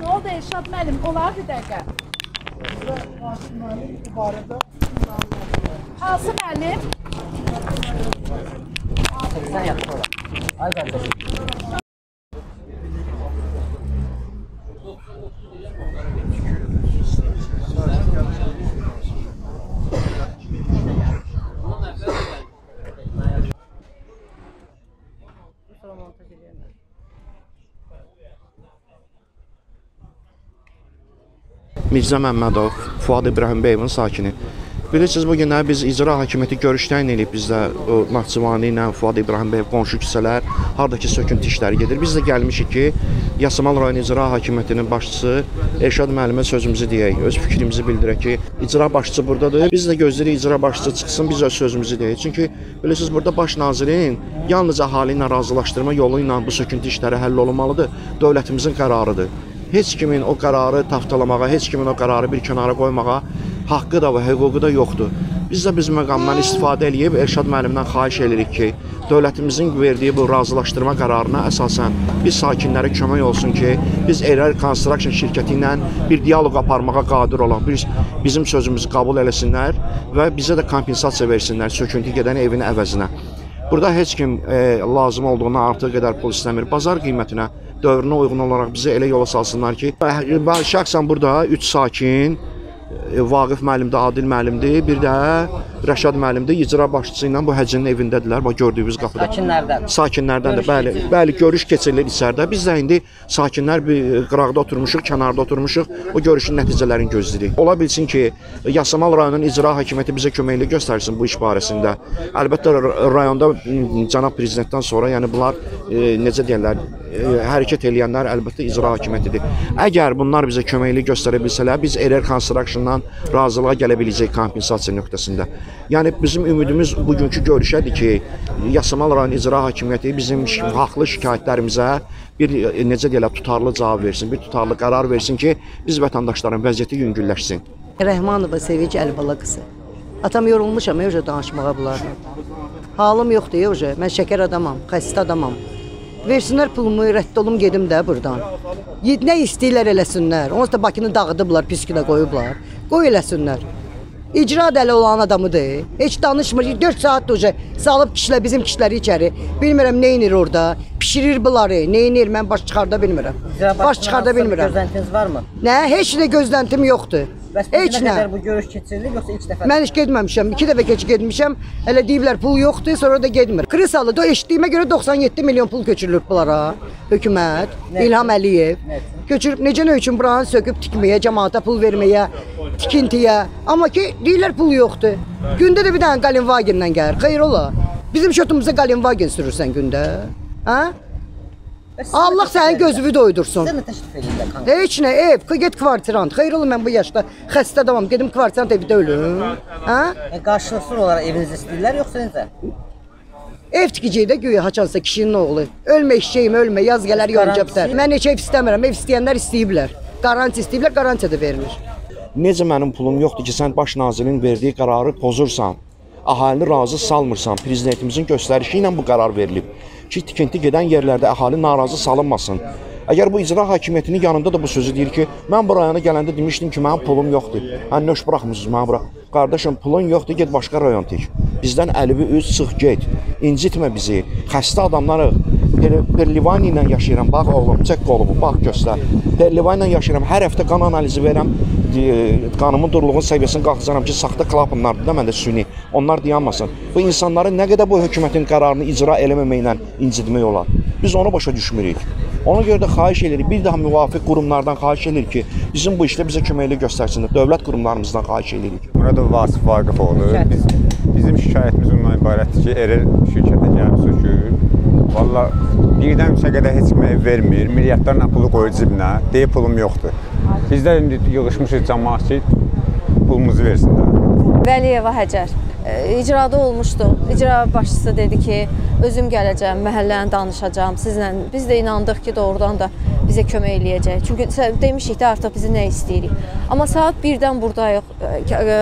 Nə oldu Elşad müəllim? Olar bir dəqiqə. Hansı müəllim? Sen yap sonra. Ay kardeşim. Mirzə Məmmədov, Fuad İbrahimbəyevin sakini. Bilirsiniz bu günlər biz icra hakimiyyəti görüş təyin edib bizdə Naxçıvani ilə Fuad İbrahimbəyev qonşu küçələr, hardakı söküntü işləri gedir. Biz də gəlmişik ki, Yasamal rayon icra hakimiyyətinin başçısı Elşad müəllimə sözümüzü deyək, öz fikrimizi bildirək ki, icra başçısı burdadır. Biz də gözləyirik icra başçısı çıxsın, biz öz sözümüzü deyək. Çünki bilirsiniz burada baş nazirin yalnız əhali ilə razılaşdırma yolu ilə bu söküntü işləri həll olunmalıdır. Dövlətimizin qərarıdır heç kimin o qərarı taftalamağa, heç kimin o qərarı bir kənara qoymağa haqqı da və hüququ da yoxdur. Biz də biz məqamdan istifadə eləyib Elşad müəllimdən xahiş edirik ki, dövlətimizin verdiyi bu razılaşdırma qərarına əsasən biz sakinlərə kömək olsun ki, biz Erar Construction şirkəti ilə bir dialoq aparmağa qadir olaq. Biz bizim sözümüzü qəbul eləsinlər və bizə də kompensasiya versinlər söküntü gedən evin əvəzinə. Burada heç kim e, lazım olduğuna artıq qədər pul istəmir. Bazar qiymətinə, dövrünə uyğun olaraq bizi elə yola salsınlar ki, şəxsən burada 3 sakin e, Vaqif müəllimdir, Adil müəllimdir, bir də Rəşad müəllimdir. İcra başçısı ilə bu həcinin evindədirlər. Bax gördüyünüz qapıda. Sakinlərdən. Sakinlərdəndir. Bəli, bəli, görüş keçirilir içəridə. Biz də indi sakinlər bir qıraqda oturmuşuq, kənarda oturmuşuq. O görüşün nəticələrini gözləyirik. Ola bilsin ki, Yasamal rayonunun icra hakimiyyəti bizə köməklik göstərsin bu iş barəsində. Əlbəttə rayonda cənab prezidentdən sonra, yəni bunlar e, necə deyirlər, e, hərəkət eləyənlər əlbəttə icra hakimiyyətidir. Əgər bunlar bizə köməklik göstərə bilsələr, biz Erer Construction-dan razılığa gələ biləcək kompensasiya nöqtəsində. Yəni bizim ümidimiz bugünkü görüşədir ki, Yasamal rayon icra hakimiyyəti bizim haqlı şikayətlərimizə bir e, necə deyirlər, tutarlı cavab versin, bir tutarlı qərar versin ki, biz vətəndaşların vəziyyəti yüngülləşsin. Rəhmanova Sevinç Əlibala qızı. Atam yorulmuşam, evcə danışmağa bunlarla. Halım yoxdur, evcə. Mən şəkər adamam, xəstə adamam. Versinlər pulumu, rədd olum gedim də burdan. Nə istəyirlər eləsinlər. Onsuz da Bakını dağıdıblar, piskidə qoyublar. Qoy eləsinlər. İcra dəli olan adamıdır. Heç danışmır. 4 saatdır uca salıb kişilər bizim kişiləri içəri. Bilmirəm nə edir orada. Pişirir bunları. Nə edir mən baş çıxarda bilmirəm. Baş çıxarda bilmirəm. Gözləntiniz varmı? Nə, heç nə gözləntim yoxdur. Bəs Heç nə. qədər bu görüş keçirilib yoxsa ilk dəfə? Mən heç getməmişəm. 2 dəfə keçi getmişəm. Hələ deyiblər pul yoxdur, sonra da getmir. Krisalı da eşitdiyimə görə 97 milyon pul köçürülüb bunlara. Hökumət, İlham? Əliyev. Köçürüb necə nə üçün buranı söküb tikməyə, cəmaata pul verməyə, tikintiyə. Amma ki deyirlər pul yoxdur. Gündə də bir dənə Qalinvagenlə gəlir. Xeyr ola. Bizim şotumuza Qalinvagen sürürsən gündə. Hə? Allah sənin gözünü doydursun. Sizə nə təklif edirlər konkret? Heç nə, ev, get kvartirant. Xeyr ola mən bu yaşda xəstə adamam. Gedim kvartirant evdə ölüm. Hə? Yəni qarşılıqsız olaraq evinizi istəyirlər yoxsa necə? Ev tikəcək də güya haçansa kişinin oğlu. Ölmə eşeğim, ölmə, yaz gələr yonca bitər. Mən heç ev istəmirəm, ev istəyənlər istəyiblər. Qaranti istəyiblər, qarantiya da vermir. Necə mənim pulum yoxdur ki, sən baş nazirin verdiyi qərarı pozursan, əhalini razı salmırsan, prezidentimizin göstərişi ilə bu qərar verilib ki, tikinti gedən yerlərdə əhali narazı salınmasın. Əgər bu icra hakimiyyətinin yanında da bu sözü deyir ki, mən bu rayona gələndə demişdim ki, mənim pulum yoxdur. Hə nöş buraxmısınız mənə bura. Qardaşım, pulun yoxdur, get başqa rayon tik. Bizdən əlivi üz çıx get. İncitmə bizi. Xəstə adamları Per- Perlivani ilə yaşayıram. Bax oğlum, çək qolumu, bax göstər. Perlivani ilə yaşayıram. Hər həftə qan analizi verirəm. Qanımın durluğun səviyyəsini qalxızaram ki, saxta klapanlardır da məndə süni. Onlar dayanmasın. Bu insanları nə qədər bu hökumətin qərarını icra eləməməklə incitmək olar. Biz onu başa düşmürük. Ona görə də xahiş edirik, bir daha müvafiq qurumlardan xahiş edirik ki, bizim bu işdə bizə köməklik göstərsinlər. Dövlət qurumlarımızdan xahiş edirik. Muradov Vasif Vaqifoğlu. Biz, bizim şikayətimiz ondan ibarətdir ki, Erel şirkətə gəlib sökür. Valla birdən üçə qədər heç kimə vermir. Milyardlarla pulu qoyur cibinə. Deyir pulum yoxdur. Biz də indi yığılmışıq cəmaət ki, pulumuzu versinlər. Vəliyeva Həcər. E, İcrada olmuşdu. İcra başçısı dedi ki, özüm gələcəm, məhəlləni danışacağam sizlə. Biz də inandıq ki, doğrudan da bizə kömək eləyəcək. Çünki demişik də artıq bizi nə istəyirik. Amma saat 1-dən burdayıq. E, e,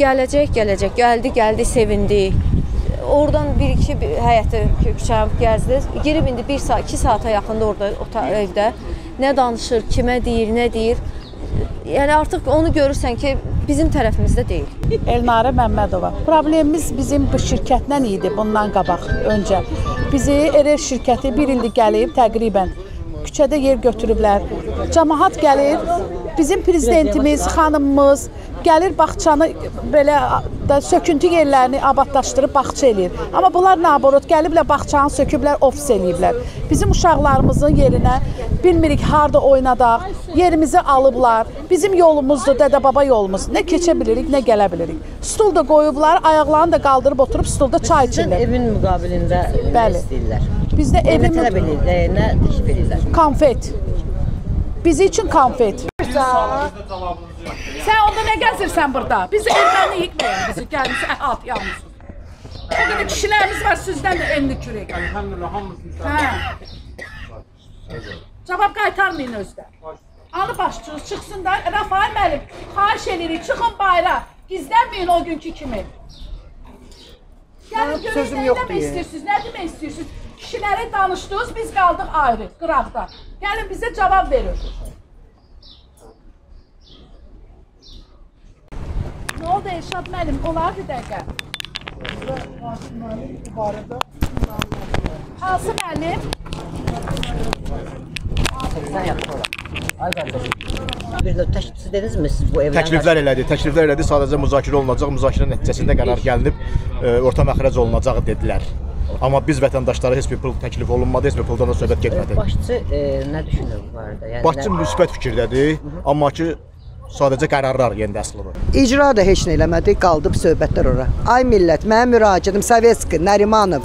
Gələcək, gələcək. Gəldi, gəldi, sevindik. Oradan bir həyəti küçəni gəzdi. Girib indi 1 saat, 2 saata yaxında orada ota evdə. Nə danışır, kimə deyir, nə deyir. Yəni artıq onu görürsən ki, bizim tərəfimizdə deyil. Elnarə Məmmədova. Problemimiz bizim bu şirkətlə idi bundan qabaq öncə. Bizi Erer şirkəti 1 ildir gəlib təqribən küçədə yer götürüblər. Cəmaət gəlir, bizim prezidentimiz, xanımımız gəlir bağçanı belə da söküntü yerlərini abadlaşdırıb bağça eləyir. Amma bunlar naborot gəliblər bağçanı söküblər, ofis eləyiblər. Bizim uşaqlarımızın yerinə bilmirik harda oynadaq, yerimizi alıblar. Bizim yolumuzdur, dədə-baba yolumuz. Nə keçə bilirik, nə gələ bilirik. Stul da qoyublar, ayaqlarını da qaldırıb oturub stulda çay içirlər. evin müqabilində Bəli. istəyirlər? Bizdə evimiz tələb edirlər, nə təklif edirlər? konfet. Bizi üçün konfet. Sən nə gəzirsən burada? Biz erməni yıkmayın bizi, gəlmiş əhat yalnız. O qədər kişilərimiz var, sizdən də enli kürək. Hə. Cavab qaytarmayın özdə. Alı başçınız çıxsın da, Rafael müəllim, xahiş edirik, çıxın bayra. Gizlənməyin o günkü kimi. Gəlin görün, sözüm nə yoxdur demək istəyirsiniz, nə demək istəyirsiniz? Kişilərə danışdınız, biz qaldıq ayrı, qıraqda. Gəlin bizə cavab verin. Nə oldu Elşad müəllim? Olar bir dəqiqə. Hansı müəllim? 80 yaşlı olan. Ay qardaşım. Bir də təklif siz dedinizmi siz bu evlərin Təkliflər elədi. Təkliflər elədi. Sadəcə müzakirə olunacaq. Müzakirə nəticəsində qərar gəlinib e, orta məxrəc olunacaq dedilər. Amma biz vətəndaşlara heç bir pul təklif olunmadı, heç bir puldan da söhbət getmədi. Başçı e, nə düşünür bu barədə? Yəni Başçı nə- müsbət fikirdədir, amma ki sadəcə qərarlar yenidə əsaslıdır. İcra da heç nə eləmədi, qaldıb söhbətlər ora. Ay millət, mənim müraciətim Sovetski, Nərimanov,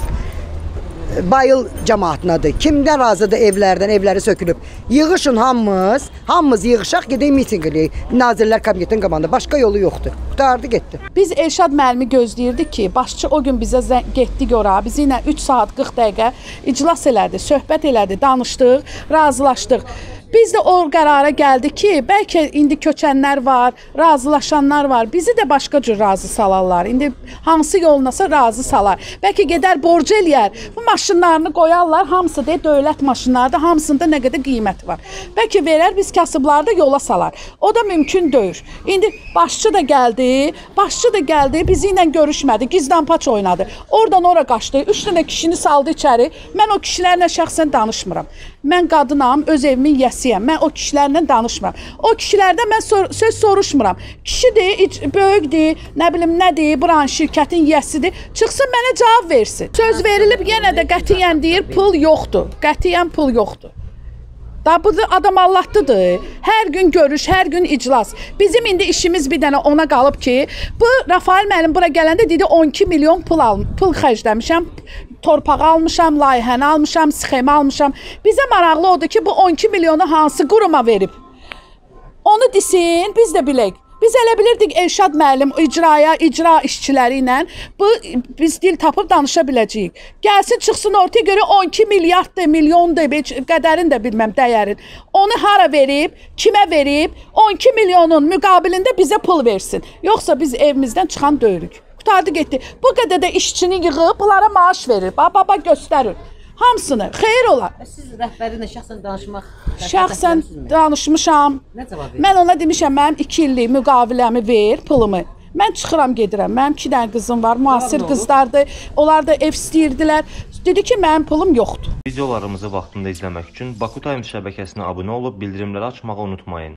Bayıl cəmaatındadır. Kimdən razıdır evlərdən, evləri sökülüb. Yığışın hamımız, hamımız yığışaq gedək mitinq eləyək. Nazirlər Kabinetinin qabağında. Başqa yolu yoxdur. Qutardı getdi. Biz Elşad müəllimi gözləyirdik ki, başçı o gün bizə zəng getdik ora. Bizi ilə 3 saat 40 dəqiqə iclas elədi, söhbət elədi, danışdıq, razılaşdıq. Biz də o qərara gəldik ki, bəlkə indi köçənlər var, razılaşanlar var. Bizi də başqa cür razı salarlar. İndi hansı yolunasa razı salar. Bəlkə gedər borc eləyər. Bu maşınlarını qoyarlar, hamısı da dövlət maşınlarıdır, hamısında nə qədər qiyməti var. Bəlkə verər biz kasıbları da yola salar. O da mümkün deyil. İndi başçı da gəldi, başçı da gəldi, bizi ilə görüşmədi, gizdanpaç oynadı. Oradan ora qaçdı, 3 dənə kişini saldı içəri. Mən o kişilərlə şəxsən danışmıram. Mən qadınam, öz evimin yəsiyəm. Mən o kişilərlə danışmıram. O kişilərdən mən sor söz soruşmuram. Kişidir, böyükdür, nə bilim nədir, buranın şirkətin yəsidir. Çıxsın mənə cavab versin. Söz verilib yenə də qətiyyən deyir, pul yoxdur. Qətiyyən pul yoxdur. Da bu da adam Allahlıdır. Hər gün görüş, hər gün iclas. Bizim indi işimiz bir dənə ona qalıb ki, bu Rafael müəllim bura gələndə dedi 12 milyon pul al, pul xərcləmişəm. Torpağı almışam, layihəni almışam, sxemi almışam. Bizə maraqlı odur ki, bu 12 milyonu hansı quruma verib? Onu desin, biz də bilək. Biz elə bilirdik Elşad müəllim icraya, icra işçiləri ilə bu biz dil tapıb danışa biləcəyik. Gəlsin çıxsın ortaya görə 12 milyarddır, milyondur, heç qədərin də bilməm dəyərin. Onu hara verib, kimə verib, 12 milyonun müqabilində bizə pul versin. Yoxsa biz evimizdən çıxan deyirik. Qutardı getdi. Bu qədər də işçini yığıb bunlara maaş verir. Bax, baba göstərir. Hamısını. Xeyir olar. Siz rəhbərinlə şəxsən danışmaq Şəxsən danışmışam. Nə cavab verir? Mən ona demişəm, mənim 2 illik müqaviləmi ver, pulumu. Mən çıxıram gedirəm. Mənim 2 dənə qızım var, müasir qızlardır. Onlar da ev istəyirdilər. Dedi ki, mənim pulum yoxdur. Videolarımızı vaxtında izləmək üçün Baku Times şəbəkəsinə abunə olub bildirimləri açmağı unutmayın.